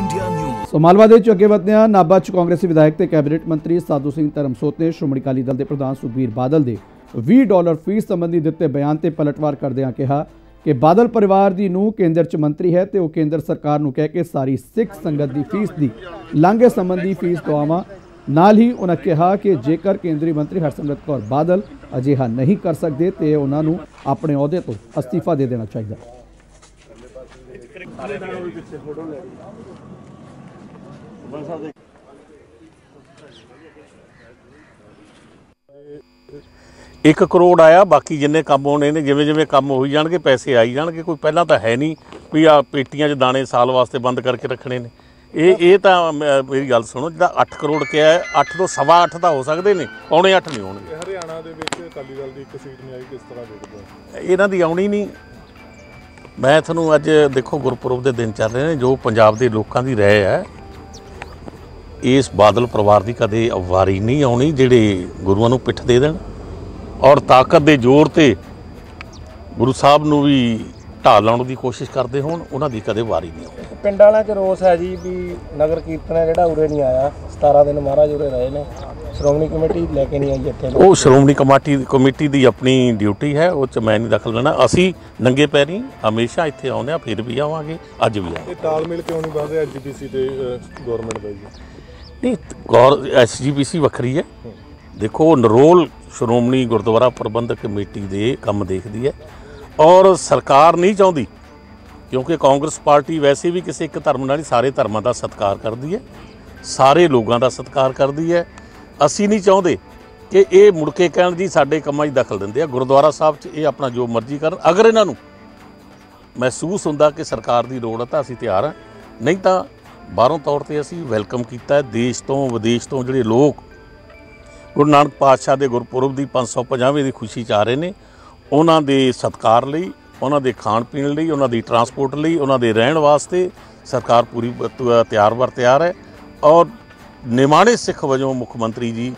India news ਸੋ ਮਾਲਵਾ ਦੇ ਚ ਅੱਗੇ ਵਧਦੇ ਨਾਭਾ ਚ ਕਾਂਗਰਸੀ ਵਿਧਾਇਕ ਤੇ ਕੈਬਨਿਟ ਮੰਤਰੀ ਸਾਧੂ ਸਿੰਘ ਧਰਮਸੋਤ ਨੇ ਸ਼੍ਰੋਮਣੀ ਅਕਾਲੀ ਦਲ ਦੇ ਪ੍ਰਧਾਨ ਸੁਖਬੀਰ ਬਾਦਲ ਦੇ 20 ਡਾਲਰ ਫੀਸ ਸੰਬੰਧੀ ਦਿੱਤੇ ਬਿਆਨ ਤੇ ਪਲਟਵਾਰ ਕਰਦਿਆਂ ਕਿਹਾ ਕਿ ਬਾਦਲ ਪਰਿਵਾਰ ਦੀ ਨੂੰ ਕੇਂਦਰ ਚ ਮੰਤਰੀ ਹੈ ਤੇ ਉਹ ਕੇਂਦਰ ਸਰਕਾਰ ਨੂੰ ਕਹਿ ਕੇ ਸਾਰੀ ਸਿੱਖ ਸੰਗਤ ਦੀ ਫੀਸ ਦੀ ਲਾਂਘੇ ਸੰਬੰਧੀ ਫੀਸ ਦਵਾਵਾਂ ਨਾਲ ਹੀ ਉਹਨਾਂ ਕਿਹਾ ਕਿ ਜੇਕਰ ਕੇਂਦਰੀ ਮੰਤਰੀ ਹਰਸਿਮਰਤ ਕੌਰ ਬਾਦਲ ਅਜਿਹਾ ਨਹੀਂ ਕਰ ਸਕਦੇ ਤੇ ਉਹਨਾਂ ਨੂੰ ਆਪਣੇ ਅਹੁਦੇ ਤੋਂ ਅਸਤੀਫਾ ਦੇ ਦੇਣਾ ਚਾਹੀਦਾ। ਇੱਕ ਕਰੋੜ ਆਇਆ ਬਾਕੀ ਜਿੰਨੇ ਕੰਮ ਹੋਣੇ ਨੇ ਜਿਵੇਂ ਜਿਵੇਂ ਕੰਮ ਹੋਈ ਜਾਣਗੇ ਪੈਸੇ ਆਈ ਜਾਣਗੇ ਕੋਈ ਪਹਿਲਾਂ ਤਾਂ ਹੈ ਨਹੀਂ ਵੀ ਆ ਪੇਟੀਆਂ 'ਚ ਦਾਣੇ ਸਾਲ ਵਾਸਤੇ ਬੰਦ ਕਰਕੇ ਰੱਖਣੇ ਨੇ। ਇਹ ਇਹ ਤਾਂ ਮ- ਮੇਰੀ ਗੱਲ ਸੁਣੋ ਜਿਹੜਾ 8 ਕਰੋੜ ਕਿਹਾ ਹੈ 8 ਤੋਂ ਸਵਾ 8 ਤਾਂ ਹੋ ਸਕਦੇ ਨੇ ਪੌਣੇ 8 ਨਹੀਂ ਹੋਣਗੇ। ਹਰਿਆਣਾ ਦੇ ਵਿੱਚ ਅਕਾਲੀ ਦਲ ਦੀ ਇੱਕ ਸੀਟ ਨਹੀਂ ਆਈ ਕਿਸ ਤਰ੍ਹਾਂ ਦੇਖਦੇ ਇਹਨਾਂ ਦੀ ਆਉਣੀ ਨਹੀਂ। ਮੈਂ ਤੁਹਾਨੂੰ ਅੱਜ ਦੇਖੋ ਗੁਰਪੁਰਬ ਦੇ ਦਿਨ ਚੱਲ ਰਹੇ ਨੇ, ਜੋ ਪੰਜਾਬ ਦੇ ਲੋਕਾਂ ਦੀ ਰਹਿ ਹੈ। ਇਸ ਬਾਦਲ ਪਰਿਵਾਰ ਦੀ ਕਦੇ ਵਾਰੀ ਨਹੀਂ ਆਉਣੀ, ਜਿਹੜੇ ਗੁਰੂਆਂ ਨੂੰ ਪਿੱਠ ਦੇ ਦੇਣ ਔਰ ਤਾਕਤ ਦੇ ਜ਼ੋਰ ਤੇ ਗੁਰੂ ਸਾਹਿਬ ਨੂੰ ਵੀ ਢਾਹ ਲਾਉਣ ਦੀ ਕੋਸ਼ਿਸ਼ ਕਰਦੇ ਹੋਣ, ਉਹਨਾਂ ਦੀ ਕਦੇ ਵਾਰੀ ਨਹੀਂ ਆਉਣੀ। ਪਿੰਡ ਵਾਲਿਆਂ 'ਚ ਰੋਸ ਹੈ ਜੀ ਵੀ ਨਗਰ ਕੀਰਤਨ ਹੈ ਜਿਹੜਾ, ਉਰੇ ਨਹੀਂ ਆਇਆ। 17 ਦਿਨ ਮਹਾਰਾਜ ਉਰੇ ਰਹੇ ਨੇ। ਸ਼੍ਰੋਮਣੀ ਕਮੇਟੀ ਲੈ ਕੇ ਨਹੀਂ ਆਈ ਇੱਥੇ ਉਹ ਸ਼੍ਰੋਮਣੀ ਕਮੇਟੀ ਕਮੇਟੀ ਦੀ ਆਪਣੀ ਡਿਊਟੀ ਹੈ ਉਹ ਚ ਮੈਂ ਨਹੀਂ ਦਖਲ ਲੈਣਾ ਅਸੀਂ ਨੰਗੇ ਪੈਰੀ ਹਮੇਸ਼ਾ ਇੱਥੇ ਆਉਂਦੇ ਆ ਫਿਰ ਵੀ ਆਵਾਂਗੇ ਅੱਜ ਵੀ ਆਵਾਂਗੇ। ਇਹ ਤਾਲਮੇਲ ਕਿਉਂ ਨਹੀਂ ਬਣ ਰਿਹਾ ਐਜੀਪੀਸੀ ਤੇ ਗਵਰਨਮੈਂਟ ਦਾ ਜੀ। ਨਹੀਂ ਗੌਰ ਐਸਜੀਪੀਸੀ ਵੱਖਰੀ ਹੈ। ਦੇਖੋ ਨਰੋਲ ਸ਼੍ਰੋਮਣੀ ਗੁਰਦੁਆਰਾ ਪ੍ਰਬੰਧਕ ਕਮੇਟੀ ਦੇ ਕੰਮ ਦੇਖਦੀ ਹੈ। ਔਰ ਸਰਕਾਰ ਨਹੀਂ ਚਾਹੁੰਦੀ ਕਿਉਂਕਿ ਕਾਂਗਰਸ ਪਾਰਟੀ ਵੈਸੇ ਵੀ ਕਿਸੇ ਇੱਕ ਧਰਮ ਨਾਲ ਨਹੀਂ ਸਾਰੇ ਧਰਮਾਂ ਦਾ ਸਤਿਕਾਰ ਕਰਦੀ ਹੈ। ਸਾਰੇ ਲੋਕਾਂ ਦਾ ਸਤਿਕਾਰ ਕਰਦੀ ਹੈ। ਅਸੀਂ ਨਹੀਂ ਚਾਹੁੰਦੇ ਕਿ ਇਹ ਮੁੜ ਕੇ ਕਹਿਣ ਜੀ ਸਾਡੇ ਕੰਮਾਂ 'ਚ ਦਖਲ ਦਿੰਦੇ ਆ। ਗੁਰਦੁਆਰਾ ਸਾਹਿਬ 'ਚ ਇਹ ਆਪਣਾ ਜੋ ਮਰਜ਼ੀ ਕਰਨ। ਅਗਰ ਇਹਨਾਂ ਨੂੰ ਮਹਿਸੂਸ ਹੁੰਦਾ ਕਿ ਸਰਕਾਰ ਦੀ ਲੋੜ ਹੈ ਤਾਂ ਅਸੀਂ ਤਿਆਰ ਹਾਂ ਨਹੀਂ ਤਾਂ ਬਾਹਰੋਂ ਤੌਰ ਤੇ ਅਸੀਂ ਵੈਲਕਮ ਕੀਤਾ ਹੈ। ਦੇਸ਼ ਤੋਂ ਵਿਦੇਸ਼ ਤੋਂ ਜਿਹੜੇ ਲੋਕ ਗੁਰੂ ਨਾਨਕ ਪਾਤਸ਼ਾਹ ਦੇ ਗੁਰਪੁਰਬ ਦੀ 550ਵੀਂ ਦੀ ਖੁਸ਼ੀ 'ਚ ਆ ਰਹੇ ਨੇ, ਉਹਨਾਂ ਦੇ ਸਤਿਕਾਰ ਲਈ, ਉਹਨਾਂ ਦੇ ਖਾਣ ਪੀਣ ਲਈ, ਉਹਨਾਂ ਦੀ ਟਰਾਂਸਪੋਰਟ ਲਈ, ਉਹਨਾਂ ਦੇ ਰਹਿਣ ਵਾਸਤੇ ਸਰਕਾਰ ਪੂਰੀ ਤਿਆਰ ਬਰ ਤਿਆਰ ਹੈ। ਔਰ ਨਿਮਾਣੇ ਸਿੱਖ ਵਜੋਂ ਮੁੱਖ ਮੰਤਰੀ ਜੀ